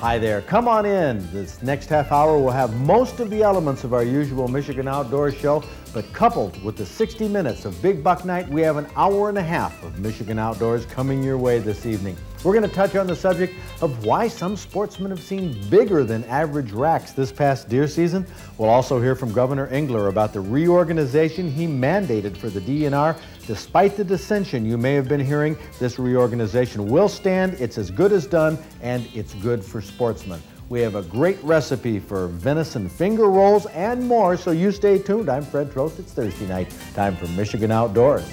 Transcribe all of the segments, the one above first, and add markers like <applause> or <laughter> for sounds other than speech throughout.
Hi there. Come on in. This next half hour will have most of the elements of our usual Michigan Outdoors show, but coupled with the 60 minutes of Big Buck Night, we have an hour and a half of Michigan Outdoors coming your way this evening. We're going to touch on the subject of why some sportsmen have seen bigger than average racks this past deer season. We'll also hear from Governor Engler about the reorganization he mandated for the DNR. Despite the dissension you may have been hearing, this reorganization will stand. It's as good as done, and it's good for sportsmen. We have a great recipe for venison finger rolls and more, so you stay tuned. I'm Fred Trost. It's Thursday night. Time for Michigan Outdoors.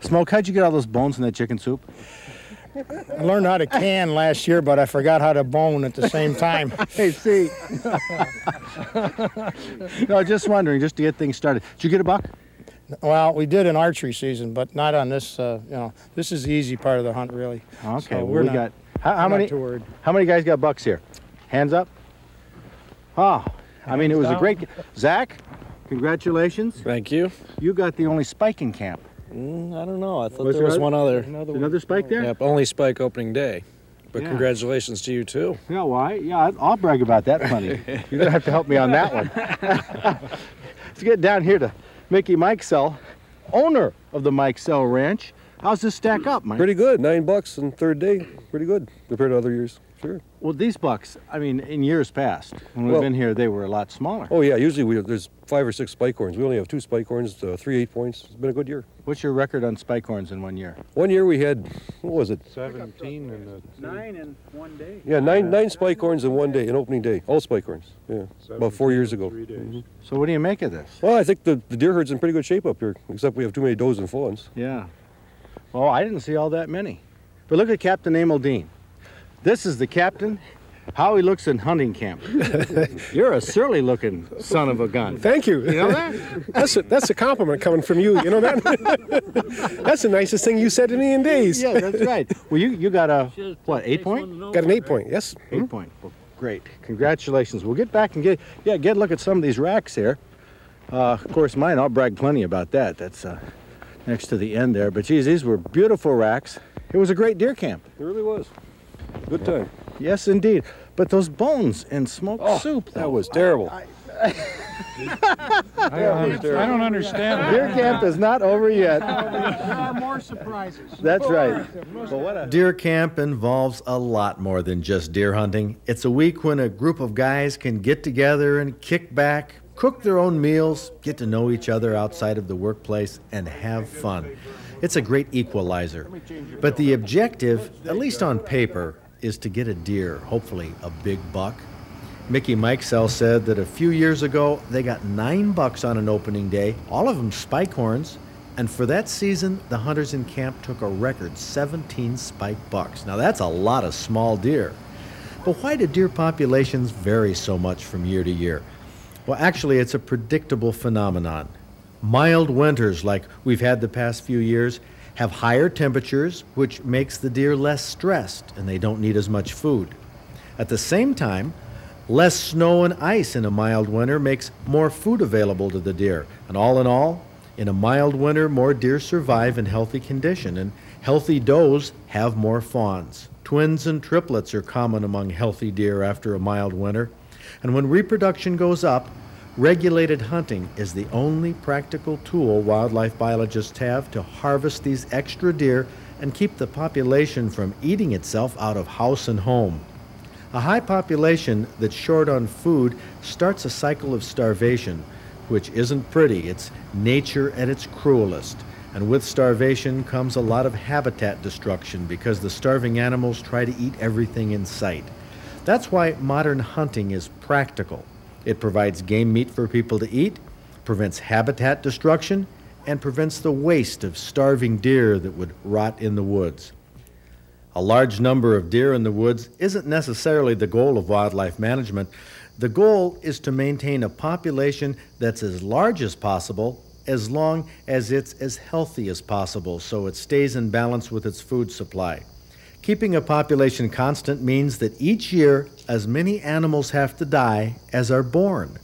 Smoke, how'd you get all those bones in that chicken soup? I learned how to can last year, but I forgot how to bone at the same time. <laughs> hey, see. <laughs> no, just wondering, just to get things started. Did you get a buck? Well, we did an archery season, but not on this. Uh, you know, this is the easy part of the hunt, really. Okay, So we're we not- got. How, how many? too. How many guys got bucks here? Hands up. Oh, I mean, it was a great. Zach, congratulations. Thank you. You got the only spike in camp. Mm, I don't know. I thought Was there there was one other. Another another spike there? Yep, only spike opening day. But Yeah. congratulations to you too. Yeah, why? Yeah, I- I'll brag about that plenty. <laughs> You're gonna have to help me on that one. <laughs> <laughs> Let's get down here to Mickey Mikesell, owner of the Mikesell Ranch. How's this stack up, Mike? Pretty good. Nine bucks and third day. Pretty good compared to other years. Sure. Well, these bucks, I mean, in years past, when we've Well- been here, they were a lot smaller. Oh yeah. Usually we there's five or six spike horns. We only have two spike horns, uh, three eight points. It's been a good year. What's your record on spike horns in one year? One year we had what was it? 17 and Nine in one day. Yeah, nine nine spike horns in one day, in opening day. All spike horns. Yeah. About four years ago. Three days. Mhm. So what do you make of this? Well, I think the, the deer herd's in pretty good shape up here, except we have too many does and fawns. Yeah. Well, I didn't see all that many. But look at Captain Emil Dean. This is the captain. How he looks in hunting camp. <laughs> You're a surly looking son of a gun. Thank you. You know that? That's a, that's a compliment coming from you. You know that? <laughs> that's the nicest thing you said to me in days. yeah, that's right. Well, you, you got a, what, eight point? Got an eight point. Yes. Eight point. Well, great. Congratulations. We'll get back and get, yeah, get a look at some of these racks here. Uh, of course, mine, I'll brag plenty about that. That's uh, next to the end there. But geez, these were beautiful racks. It was a great deer camp. It really was. Good time. Yes, indeed. But those bones and smoked Oh, soup, That was terrible. I don't understand. Deer camp is not over yet. There are more surprises. That's right. Well, what a Deer camp involves a lot more than just deer hunting. It's a week when a group of guys can get together and kick back, cook their own meals, get to know each other outside of the workplace, and have fun. It's a great equalizer. But the objective, at least on paper, is to get a deer, hopefully a big buck. Mickey Mikesell said that a few years ago they got nine bucks on an opening day, all of them spike horns, and for that season the hunters in camp took a record 17 spike bucks. Now that's a lot of small deer. But why do deer populations vary so much from year to year? Well, actually, it's a predictable phenomenon. Mild winters, like we've had the past few years, have higher temperatures, which makes the deer less stressed and they don't need as much food. At the same time, less snow and ice in a mild winter makes more food available to the deer. And all in all, in a mild winter, more deer survive in healthy condition, and healthy does have more fawns. Twins and triplets are common among healthy deer after a mild winter. And when reproduction goes up, regulated hunting is the only practical tool wildlife biologists have to harvest these extra deer and keep the population from eating itself out of house and home. A high population that's short on food starts a cycle of starvation, which isn't pretty. It's nature at its cruelest. And with starvation comes a lot of habitat destruction because the starving animals try to eat everything in sight. That's why modern hunting is practical. It provides game meat for people to eat, prevents habitat destruction, and prevents the waste of starving deer that would rot in the woods. A large number of deer in the woods isn't necessarily the goal of wildlife management. The goal is to maintain a population that's as large as possible as long as it's as healthy as possible so it stays in balance with its food supply. Keeping a population constant means that each year as many animals have to die as are born.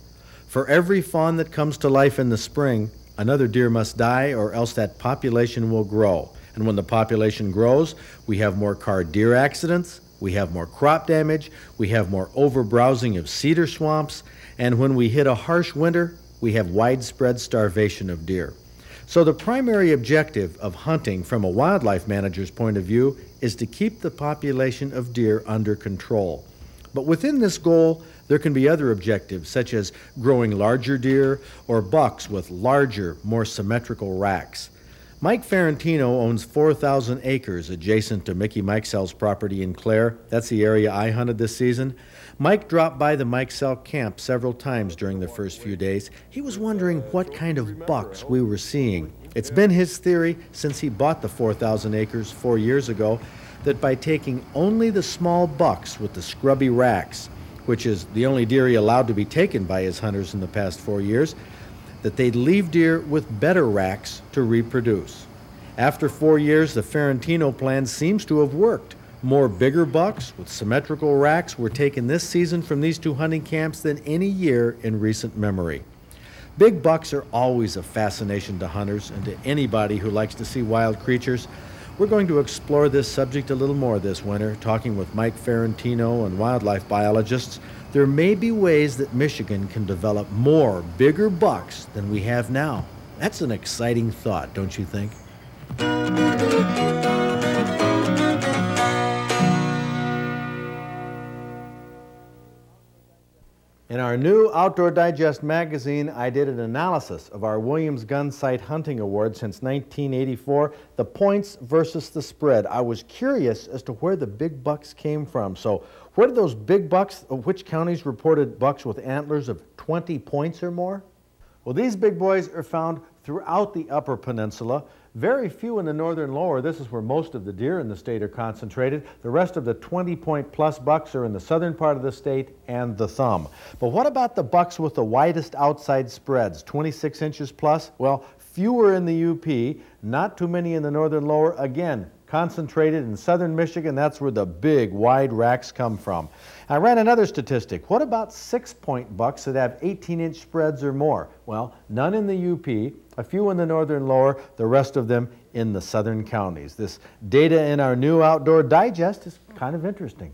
For every fawn that comes to life in the spring, Another deer must die, or else that population will grow. And when the population grows, we have more car deer accidents, we have more crop damage, we have more overbrowsing of cedar swamps, and when we hit a harsh winter, we have widespread starvation of deer. So, the primary objective of hunting from a wildlife manager's point of view is to keep the population of deer under control. But within this goal, there can be other objectives, such as growing larger deer or bucks with larger, more symmetrical racks. Mike Ferrantino owns 4,000 acres adjacent to Mickey Mikesell's property in Clare. That's the area I hunted this season. Mike dropped by the Mikesell camp several times during the first few days. He was wondering what kind of bucks we were seeing. It's been his theory since he bought the 4,000 acres four years ago that by taking only the small bucks with the scrubby racks, which is the only deer he allowed to be taken by his hunters in the past four years, that they'd leave deer with better racks to reproduce. After four years, the Ferrantino plan seems to have worked. More bigger bucks with symmetrical racks were taken this season from these two hunting camps than any year in recent memory. Big bucks are always a fascination to hunters and to anybody who likes to see wild creatures. We're going to explore this subject a little more this winter, talking with Mike Ferrantino and wildlife biologists. There may be ways that Michigan can develop more bigger bucks than we have now. That's an exciting thought, don't you think? Our new Outdoor Digest magazine, I did an analysis of our Williams Gun Sight Hunting Award since 1984, the points versus the spread. I was curious as to where the big bucks came from. So, where did those big bucks, uh, which counties reported bucks with antlers of 20 points or more? Well, these big boys are found throughout the Upper Peninsula. Very few in the northern lower. This is where most of the deer in the state are concentrated. The rest of the 20 point plus bucks are in the southern part of the state and the thumb. But what about the bucks with the widest outside spreads, 26 inches plus? Well, fewer in the UP, not too many in the northern lower. Again, concentrated in southern Michigan. That's where the big, wide racks come from. I ran another statistic. What about six point bucks that have 18 inch spreads or more? Well, none in the UP, a few in the northern lower, the rest of them in the southern counties. This data in our new Outdoor Digest is kind of interesting.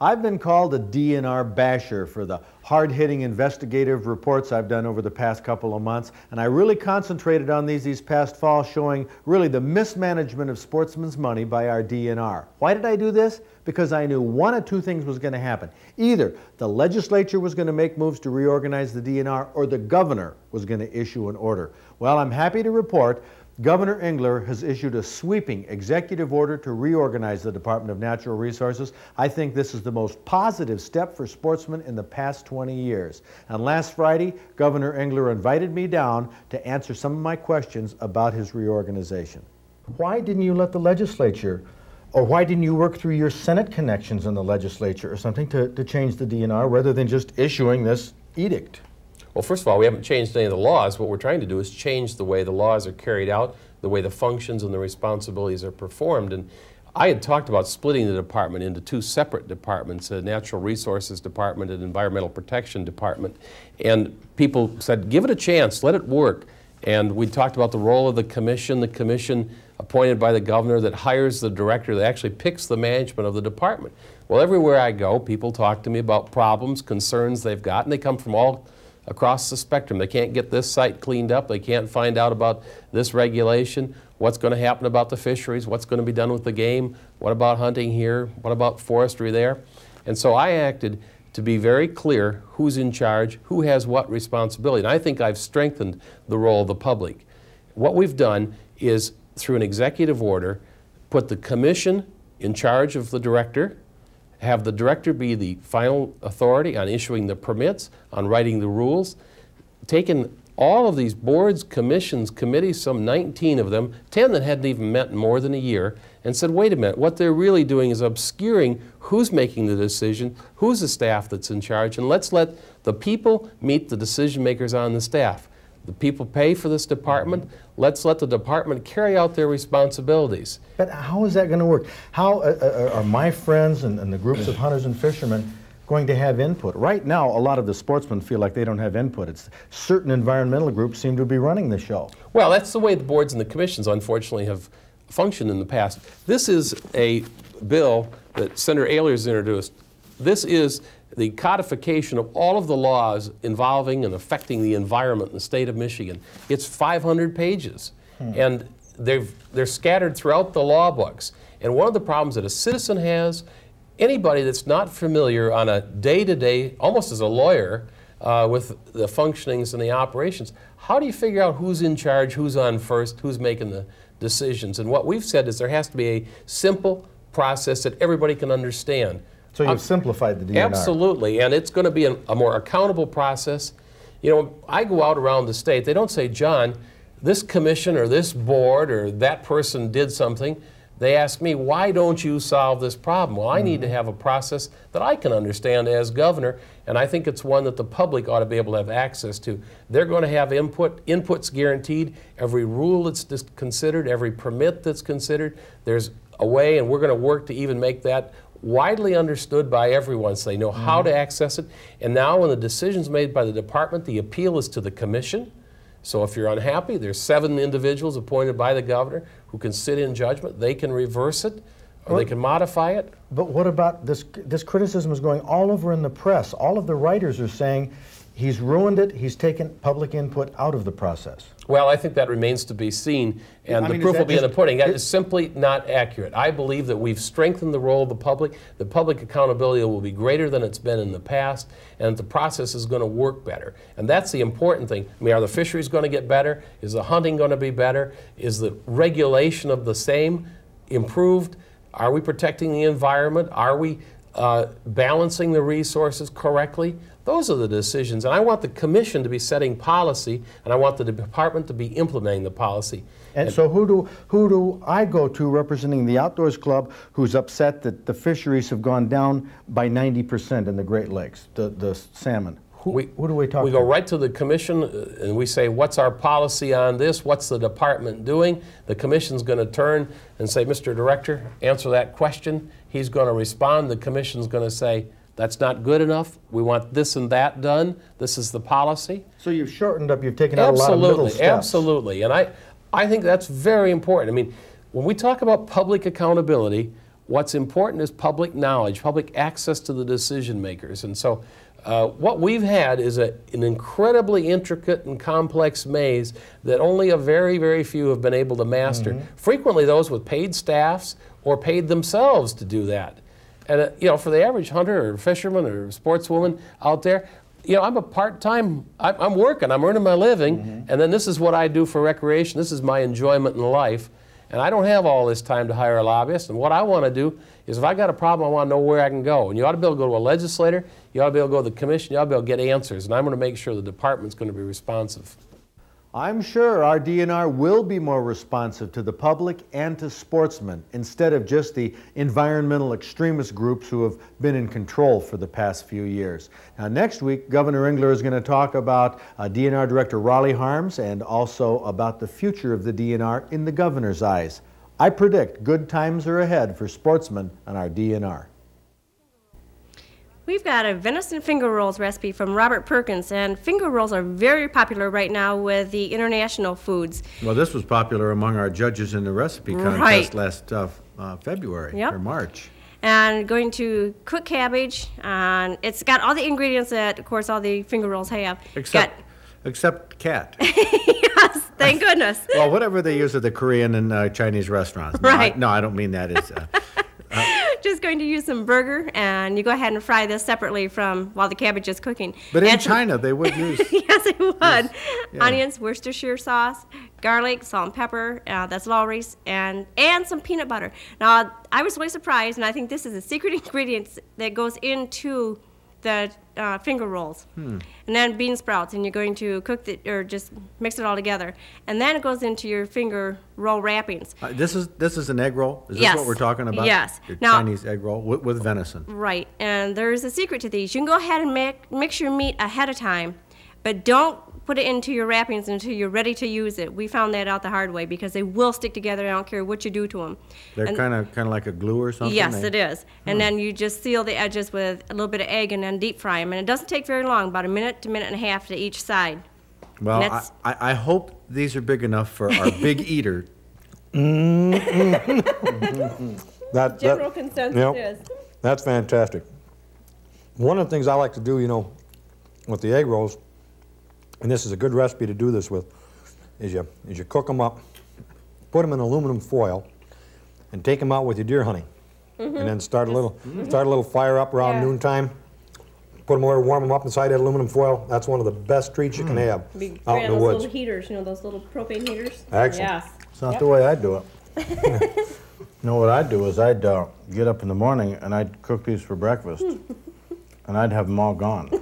I've been called a DNR basher for the hard-hitting investigative reports I've done over the past couple of months, and I really concentrated on these these past fall, showing really the mismanagement of sportsmen's money by our DNR. Why did I do this? Because I knew one of two things was going to happen. Either the legislature was going to make moves to reorganize the DNR, or the governor was going to issue an order. Well, I'm happy to report Governor Engler has issued a sweeping executive order to reorganize the Department of Natural Resources. I think this is the most positive step for sportsmen in the past 20 years. And last Friday, Governor Engler invited me down to answer some of my questions about his reorganization. Why didn't you let the legislature, or why didn't you work through your Senate connections in the legislature or something to, to change the DNR rather than just issuing this edict? Well, first of all, we haven't changed any of the laws. What we're trying to do is change the way the laws are carried out, the way the functions and the responsibilities are performed. And I had talked about splitting the department into two separate departments, a Natural Resources Department and Environmental Protection Department. And people said, give it a chance, let it work. And we talked about the role of the commission, the commission appointed by the governor that hires the director that actually picks the management of the department. Well, everywhere I go, people talk to me about problems, concerns they've got, and they come from all across the spectrum. They can't get this site cleaned up. They can't find out about this regulation, what's going to happen about the fisheries, what's going to be done with the game, what about hunting here, what about forestry there. And so I acted to be very clear who's in charge, who has what responsibility. And I think I've strengthened the role of the public. What we've done is, through an executive order, put the commission in charge of the director, have the director be the final authority on issuing the permits, on writing the rules, taken all of these boards, commissions, committees, some 19 of them, 10 that hadn't even met in more than a year, and said, wait a minute, what they're really doing is obscuring who's making the decision, who's the staff that's in charge, and let's let the people meet the decision makers on the staff. The people pay for this department. Let's let the department carry out their responsibilities. But how is that going to work? How uh, uh, are my friends and, and, the groups of hunters and fishermen going to have input? Right now, a lot of the sportsmen feel like they don't have input. It's certain environmental groups seem to be running the show. Well, that's the way the boards and the commissions, unfortunately, have functioned in the past. This is a bill that Senator Ehlers introduced. This is the codification of all of the laws involving and affecting the environment in the state of Michigan. It's 500 pages, and they've, they're scattered throughout the law books. And one of the problems that a citizen has, anybody that's not familiar on a day-to-day, almost as a lawyer, uh, with the functionings and the operations, how do you figure out who's in charge, who's on first, who's making the decisions? And what we've said is there has to be a simple process that everybody can understand. So you've Um, simplified the DNR. Absolutely, and it's going to be a, a more accountable process. You know, I go out around the state, they don't say, John, this commission or this board or that person did something. They ask me, why don't you solve this problem? Well, I need to have a process that I can understand as governor, and I think it's one that the public ought to be able to have access to. They're going to have input, inputs guaranteed, every rule that's dis- considered, every permit that's considered. There's a way, and we're going to work to even make that widely understood by everyone so they know how to mm-hmm. access it. And now, when the decision's made by the department, the appeal is to the commission. So if you're unhappy, there's seven individuals appointed by the governor who can sit in judgment. They can reverse it or they can modify it. But what about this? This criticism is going all over in the press. All of the writers are saying he's ruined it. He's taken public input out of the process. Well, I think that remains to be seen, and I the mean, proof will be in the pudding. That is simply not accurate. I believe that we've strengthened the role of the public, the public accountability will be greater than it's been in the past, and the process is going to work better. And that's the important thing. I mean, are the fisheries going to get better? Is the hunting going to be better? Is the regulation of the same improved? Are we protecting the environment? Are we uh, balancing the resources correctly? Those are the decisions. And I want the commission to be setting policy, and I want the department to be implementing the policy. And so who do who do I go to representing the Outdoors Club who's upset that the fisheries have gone down by 90% in the Great Lakes, the, the salmon? Who, who do we talk We to? go right to the commission uh, and we say, what's our policy on this? What's the department doing? The commission's going to turn and say, Mr. Director, answer that question. He's going to respond. The commission's going to say, that's not good enough. We want this and that done. This is the policy. So you've shortened up, you've taken out a lot of middle Absolutely, steps. absolutely. And I, I think that's very important. I mean, when we talk about public accountability, what's important is public knowledge, public access to the decision makers. And so uh, what we've had is a, an incredibly intricate and complex maze that only a very, very few have been able to master. Mm-hmm. Frequently, those with paid staffs or paid themselves to do that. And uh, you know, for the average hunter or fisherman or sportswoman out there, you know, I'm a part-time. I'm, I'm working. I'm earning my living, and then this is what I do for recreation. This is my enjoyment in life, and I don't have all this time to hire a lobbyist. And what I want to do is, if I got a problem, I want to know where I can go. And you ought to be able to go to a legislator. You ought to be able to go to the commission. You ought to be able to get answers. And I'm going to make sure the department's going to be responsive. I'm sure our DNR will be more responsive to the public and to sportsmen instead of just the environmental extremist groups who have been in control for the past few years. Now, next week, Governor Engler is going to talk about uh, DNR Director Roland Harmes and also about the future of the DNR in the governor's eyes. I predict good times are ahead for sportsmen on our DNR. We've got a venison finger rolls recipe from Robert Perkins, and finger rolls are very popular right now with the international foods. Well, this was popular among our judges in the recipe contest Right. last uh, uh, February Yep. or March. And going to cook cabbage, and it's got all the ingredients that, of course, all the finger rolls have. Except, except cat. <laughs> Yes, thank <laughs> goodness. well, whatever they use at the Korean and uh, Chinese restaurants. No, Right. I, no, I don't mean that. It's, uh, Just going to use some burger, and you go ahead and fry this separately from while the cabbage is cooking. but in Add China, they would <laughs> use. yes, they would. yeah. Onions, Worcestershire sauce, garlic, salt and pepper. Uh, that's Lawry's, and and some peanut butter. Now, I was really surprised, and I think this is a secret <laughs> ingredient that goes into the uh, finger rolls, Hmm. and then bean sprouts, and you're going to cook it or just mix it all together, and then it goes into your finger roll wrappings. Uh, this is this is an egg roll. Is this Yes. what we're talking about? Yes. Your Now- Chinese egg roll with, with venison. Right, and there's a secret to these. You can go ahead and make, mix your meat ahead of time, but don't put it into your wrappings until you're ready to use it. We found that out the hard way because they will stick together. I don't care what you do to them. They're kind of kind of like a glue or something. Yes, They- it is. And hmm. then you just seal the edges with a little bit of egg and then deep fry them. And it doesn't take very long, about a minute to a minute and a half to each side. Well, I, I, I hope these are big enough for our big <laughs> eater. Mm-hmm. <laughs> That, General that, consensus yep. is. That's fantastic. One of the things I like to do, you know, with the egg rolls, and this is a good recipe to do this with, is you, is you cook them up, put them in aluminum foil, and take them out with your deer hunting. And then start a mm-hmm. little, mm-hmm. start a little fire up around Yeah. noontime. Put them over, warm them up inside that aluminum foil. That's one of the best treats you can mm. have Be out great in on the those woods. little heaters, you know, those little propane heaters. Excellent. Yes. It's not the way I do it. <laughs> you know what I'd do is I'd uh, get up in the morning and I'd cook these for breakfast, <laughs> and I'd have them all gone, <laughs>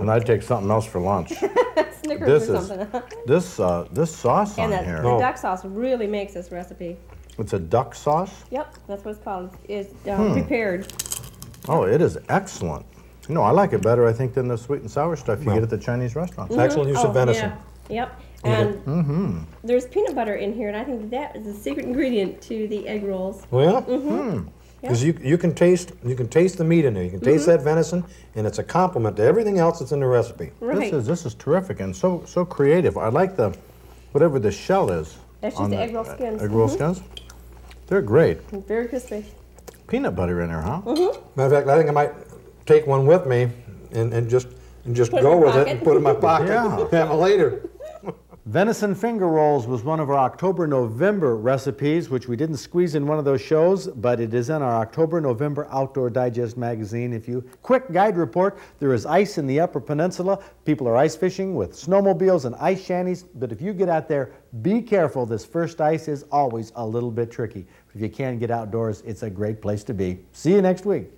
and I'd take something else for lunch. <laughs> Snickers This or is something. <laughs> this uh, this sauce on and the, here. the duck sauce really makes this recipe. It's a duck sauce. Yep, that's what it's called. It's uh, Hmm. prepared. Oh, it is excellent. You know, I like it better, I think, than the sweet and sour stuff you Well. get at the Chinese restaurants. Excellent use Oh, of venison. Yeah. Yep. And Mm-hmm. there's peanut butter in here, and I think that is the secret ingredient to the egg rolls. Well, Mm-hmm. Because you you can taste you can taste the meat in there. You can taste Mm-hmm. that venison, and it's a compliment to everything else that's in the recipe. Right. This is this is terrific and so so creative. I like the whatever the shell is. That's just the egg roll skins. Egg roll Mhm. skins. They're great. Very crispy. Peanut butter in there, huh? Mm-hmm. Matter of fact, I think I might take one with me and, and just and just Put go your with it and put it in my <laughs> pocket. Yeah. Have it later. Venison finger rolls was one of our October November recipes, which we didn't squeeze in one of those shows, but it is in our October November Outdoor Digest magazine. If you quick guide report, there is ice in the Upper Peninsula. People are ice fishing with snowmobiles and ice shanties, but if you get out there, be careful. This first ice is always a little bit tricky. If you can get outdoors, it's a great place to be. See you next week.